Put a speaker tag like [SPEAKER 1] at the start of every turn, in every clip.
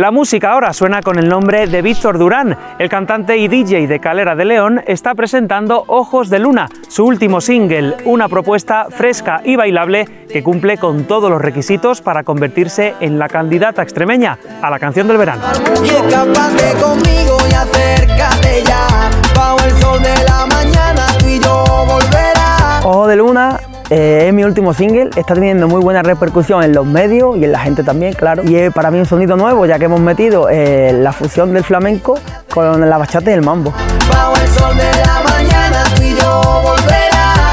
[SPEAKER 1] La música ahora suena con el nombre de Víctor Durán. El cantante y DJ de Calera de León está presentando Ojos de Luna, su último single, una propuesta fresca y bailable que cumple con todos los requisitos para convertirse en la candidata extremeña a la canción del verano.
[SPEAKER 2] Ojos de Luna eh, es mi último single, está teniendo muy buena repercusión en los medios y en la gente también, claro. Y es para mí un sonido nuevo, ya que hemos metido eh, la fusión del flamenco con la bachata y el mambo.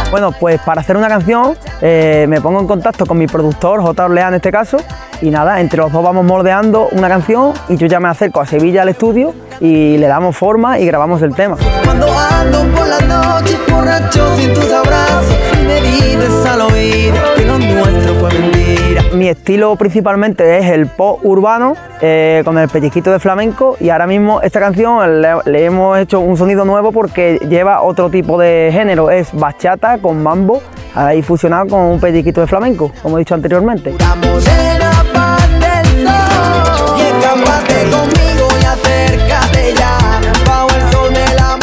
[SPEAKER 2] Bueno, pues para hacer una canción eh, me pongo en contacto con mi productor, J. Orlea en este caso, y nada, entre los dos vamos moldeando una canción y yo ya me acerco a Sevilla al estudio y le damos forma y grabamos el tema. Cuando ando por abrazos, me que mentira. Mi estilo principalmente es el pop urbano eh, con el pellizquito de flamenco y ahora mismo esta canción le, hemos hecho un sonido nuevo porque lleva otro tipo de género, es bachata con mambo ahí fusionado con un pellizquito de flamenco, como he dicho anteriormente.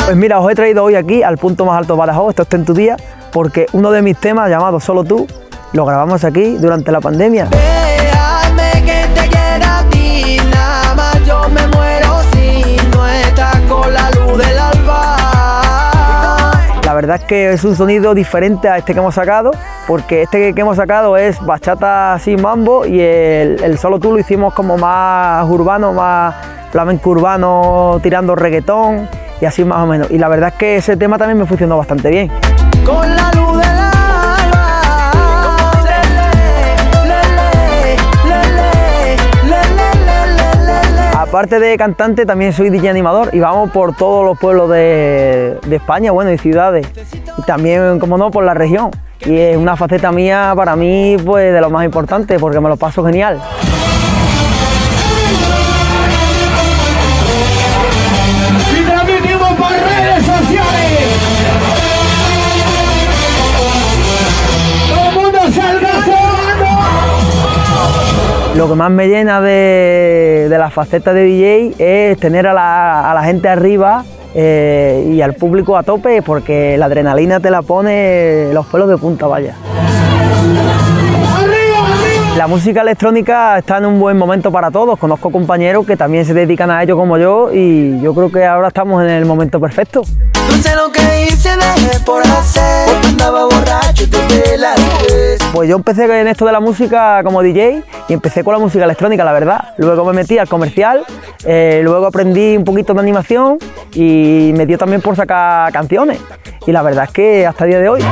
[SPEAKER 2] Pues mira, os he traído hoy aquí al punto más alto de Badajoz, esto está en tu día, porque uno de mis temas llamado Solo tú lo grabamos aquí durante la pandemia. La verdad es que es un sonido diferente a este que hemos sacado, porque este que hemos sacado es bachata sin mambo y el, el solo tú lo hicimos como más urbano, más flamenco urbano, tirando reggaetón y así más o menos. Y la verdad es que ese tema también me funcionó bastante bien. Con la Aparte de cantante, también soy DJ animador y vamos por todos los pueblos de, España, bueno, y ciudades. Y también, como no, por la región. Y es una faceta mía, para mí, pues de lo más importante, porque me lo paso genial. Lo que más me llena de, la faceta de DJ es tener a la, gente arriba eh, y al público a tope porque la adrenalina te la pone los pelos de punta, vaya. La música electrónica está en un buen momento para todos. Conozco compañeros que también se dedican a ello como yo y yo creo que ahora estamos en el momento perfecto. Pues yo empecé en esto de la música como DJ y empecé con la música electrónica, la verdad. Luego me metí al comercial, eh, luego aprendí un poquito de animación y me dio también por sacar canciones. Y la verdad es que hasta el día de hoy.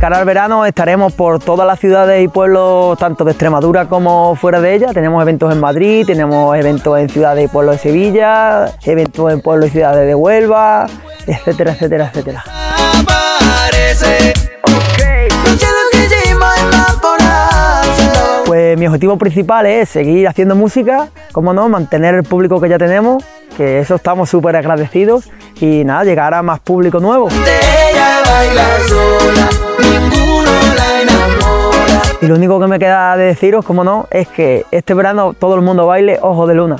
[SPEAKER 2] Cara al verano estaremos por todas las ciudades y pueblos, tanto de Extremadura como fuera de ella. Tenemos eventos en Madrid, tenemos eventos en ciudades y pueblos de Sevilla, eventos en pueblos y ciudades de Huelva, etcétera, etcétera, etcétera. Pues mi objetivo principal es seguir haciendo música, como no, mantener el público que ya tenemos, que eso estamos súper agradecidos y nada, llegar a más público nuevo. Y lo único que me queda de deciros, como no, es que este verano todo el mundo baile Ojo de Luna.